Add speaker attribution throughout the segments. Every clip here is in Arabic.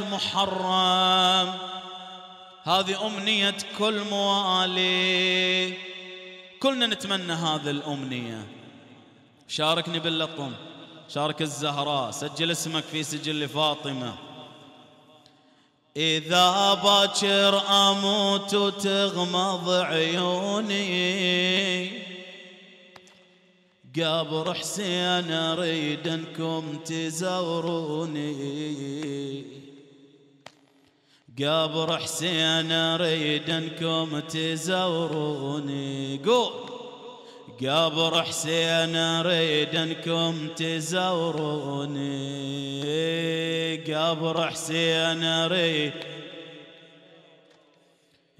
Speaker 1: محرم. هذه أمنية كل موالي. كلنا نتمنى هذه الأمنية. شاركني باللطم شارك الزهراء. سجل اسمك في سجل فاطمة. إذا باكر أموت وتغمض عيوني. قبر حسين أريد أنكم تزوروني. قبر حسين اريد انكم تزوروني قول. قبر حسين اريد انكم تزوروني قبر حسين اريد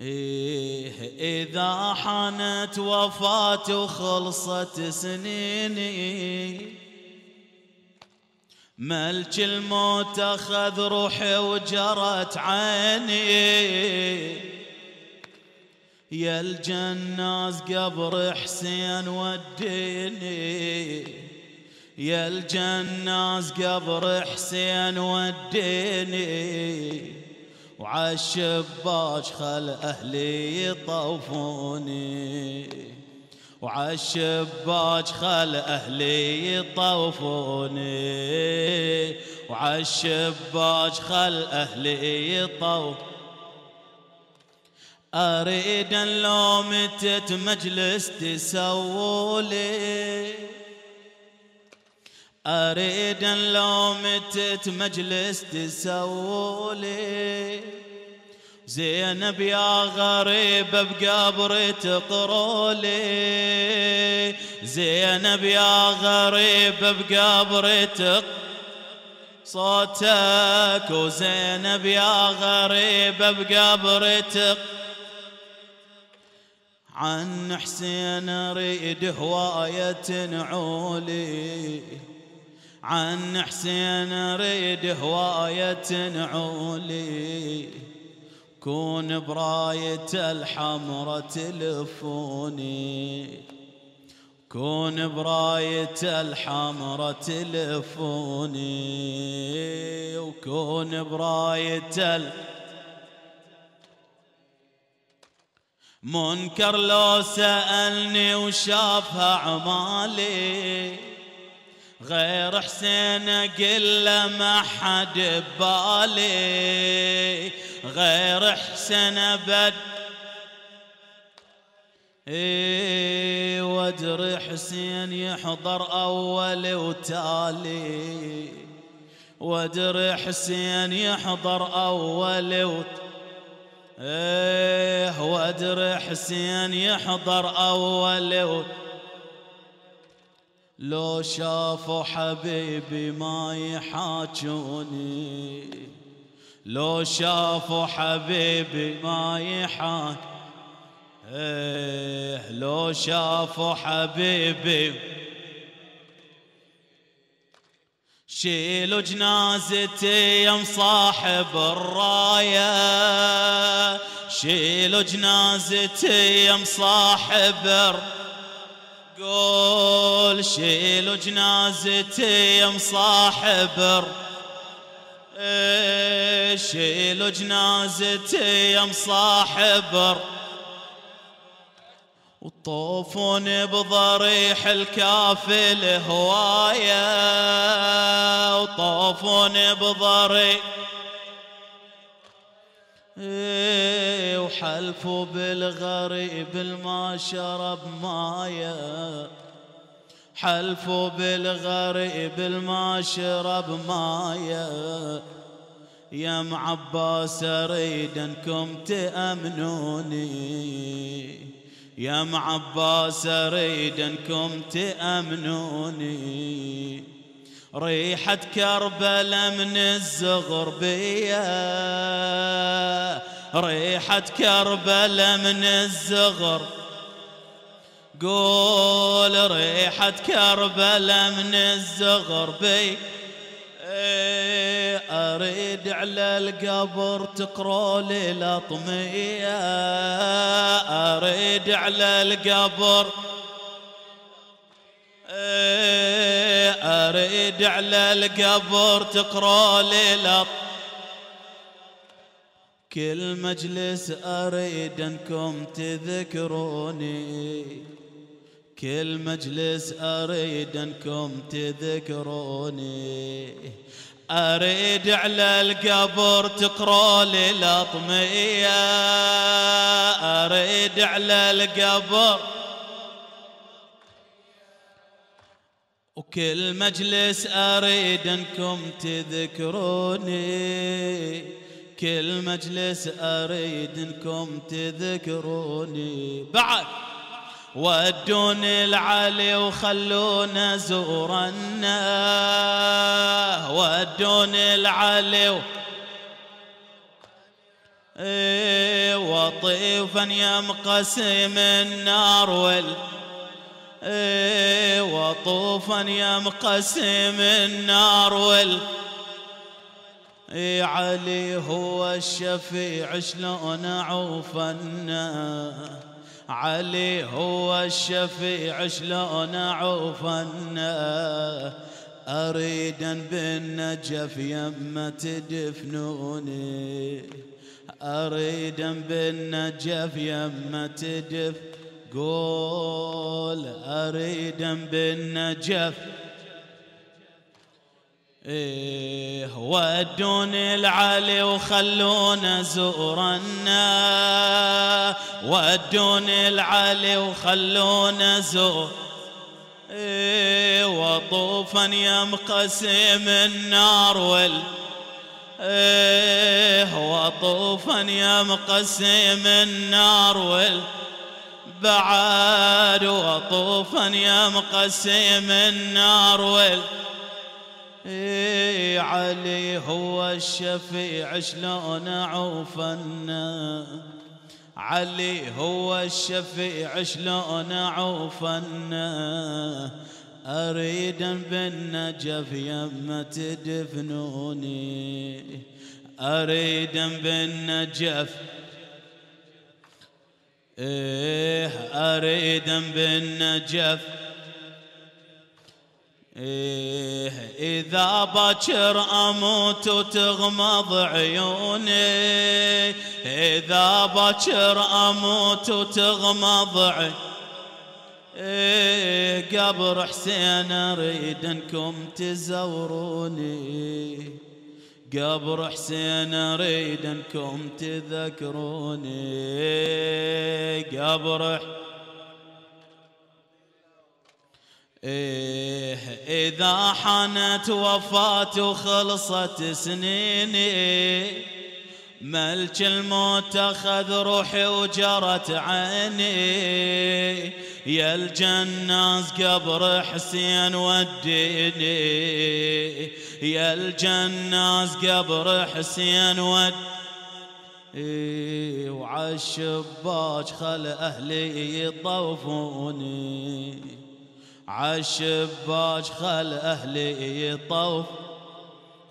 Speaker 1: إيه إذا حانت وفاة وخلصت سنيني ملك الموت أخذ روحي وجرت عيني. يا الجناز قبر حسين وديني. يا الجناز قبر حسين وديني. وعالشباك خل أهلي يطوفوني. وعالشباك خل أهلي يطوفوني. وعالشباك خل أهلي يطوف. أريد أن لو متت مجلس تسولي. أريد أن لو متت مجلس تسولي. زينب يا غريب بقبري تقرولي. زينب يا غريب بقبري تق صوتك. وزينب يا غريب بقبري تق عن حسين اريد هواية تنعولي. عن حسين اريد هواية تنعولي. كون براية الحمرة تلفوني كون براية الحمرة تلفوني وكون براية ال... منكر لو سألني وشافها عمالي. غير حسين قل ما حد ببالي. غير حسن أبد اي ودري حسين يحضر أول وتالي ودري حسين يحضر وت... إيه ودري حسين يحضر أول. لو شافوا حبيبي ما يحاجوني لو شافوا حبيبي ما يحان إيه لو شافوا حبيبي شيلوا جنازتي يا صاحب الراية. شيلوا جنازتي يا صاحب قول شيلوا جنازتي يا صاحب الراية شيلوا جنازتي يا مصاحب وطوفون بضريح الكافل هواية وطوفون بضريح إيه، وحلفوا بالغريب الما شرب ماية. حلفوا بالغريب الما شرب مايه يا معباس اريد انكم تأمنوني. يا معباس اريد انكم تأمنوني. ريحة كربلاء من الزغر بيا. ريحة كربلاء من الزغر قول ريحة كربلاء من الزغر بي. إيه، أريد على القبر تقرأ لي أريد على القبر. إيه، أريد على القبر تقرأ لي كل مجلس أريد أنكم تذكروني. كل مجلس أريد أنكم تذكروني. أريد على القبر تقرأ لي الأطمية أريد على القبر. وكل مجلس أريد أنكم تذكروني. كل مجلس أريد أنكم تذكروني. بعد. ودوني العلي وخلونا زورنا. ودوني العلي إيه وطيفا يمقسم النار وال إيه وطوفا يمقسم النار وال إيه علي هو الشفيع شلون عوفنا علي هو الشفيع شلون عوفنا أريدا بالنجف يما تدفنوني. أريدا بالنجف يما تدف. قول أريدا بالنجف إيه ودوني العلي وخلونا زورنا. ودوني العلي وخلونا زور. إيه وطوفا يمقسم النار وال إيه وطوفا يمقسم النار وال بعد. وطوفا يمقسم النار وال إيه علي هو الشفيع شلون عوفنا علي هو الشفيع شلون عوفنا أريد بالنجف يما تدفنوني. أريد بالنجف. إيه أريد بالنجف. إيه إذا باكر أموت وتغمض عيوني إذا باكر أموت وتغمض عيوني إيه قبر حسين أريد أنكم تزوروني. قبر حسين أريد أنكم تذكروني. قبر حسين إيه إذا حانت وفاة وخلصت سنيني ملك الموت أخذ روحي وجرت عيني. يا الجناز قبر حسين وديني. يا الجناز قبر حسين وديني إيه وعالشباك خل أهلي يطوفوني. عالشباك خل أهلي يطوف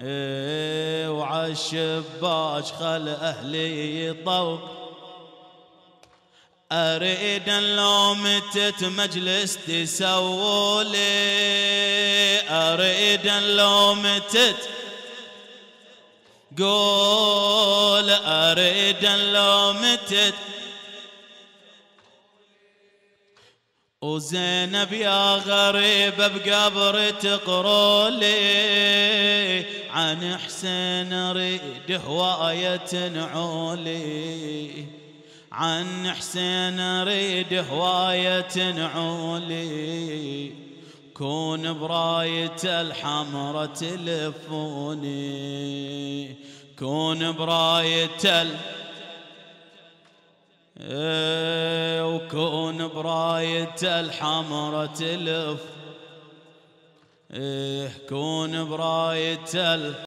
Speaker 1: إيه وعالشباك خل أهلي يطوف أريد لو متت مجلس تسولي. أريد لو متت قول. أريد لو متت وزينب يا غريب بقبر تقرولي عن حسين اريد هواية نعولي عن حسين اريد هواية نعولي كون براية الحمرة تلفوني كون براية الحمرة وكون براية الحمرة تلف. إيه كون براية